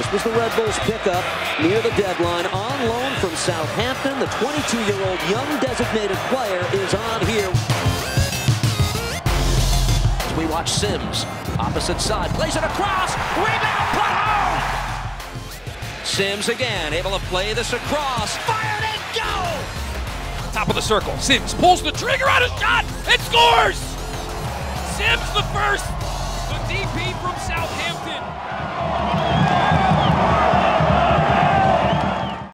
This was the Red Bulls pickup near the deadline on loan from Southampton. The 22-year-old young designated player is on here. As we watch Sims, opposite side, plays it across, rebound, put home! Sims again, able to play this across, fired it go! Top of the circle, Sims pulls the trigger on a shot It scores! Sims the first, the DP from Southampton.